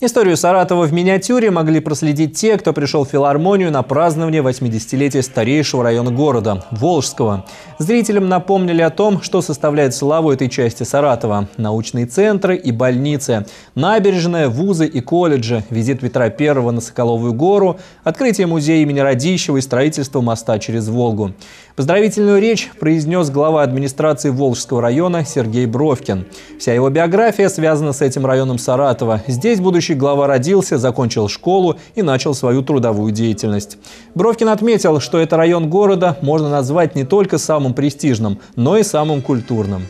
Историю Саратова в миниатюре могли проследить те, кто пришел в филармонию на празднование 80-летия старейшего района города – Волжского. Зрителям напомнили о том, что составляет славу этой части Саратова – научные центры и больницы, набережная, вузы и колледжи, визит Петра I на Соколовую гору, открытие музея имени Радищева и строительство моста через Волгу. Поздравительную речь произнес глава администрации Волжского района Сергей Бровкин. Вся его биография связана с этим районом Саратова. Здесь будущий глава родился, закончил школу и начал свою трудовую деятельность. Бровкин отметил, что это район города можно назвать не только самым престижным, но и самым культурным.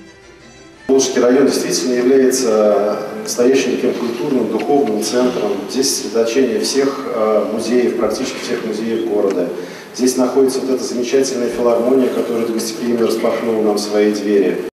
Волжский район действительно является настоящим таким культурным, духовным центром. Здесь сосредоточение всех э, музеев, практически всех музеев города. Здесь находится вот эта замечательная филармония, которая гостеприимно распахнула нам свои двери.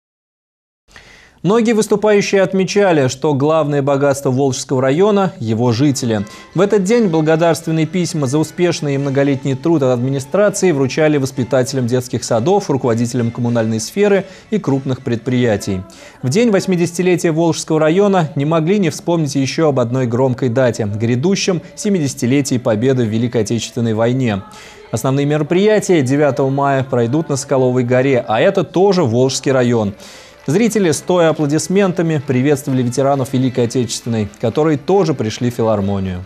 Многие выступающие отмечали, что главное богатство Волжского района – его жители. В этот день благодарственные письма за успешный и многолетний труд от администрации вручали воспитателям детских садов, руководителям коммунальной сферы и крупных предприятий. В день 80-летия Волжского района не могли не вспомнить еще об одной громкой дате – грядущем 70-летии победы в Великой Отечественной войне. Основные мероприятия 9 мая пройдут на Соколовой горе, а это тоже Волжский район. Зрители, стоя аплодисментами, приветствовали ветеранов Великой Отечественной, которые тоже пришли в филармонию.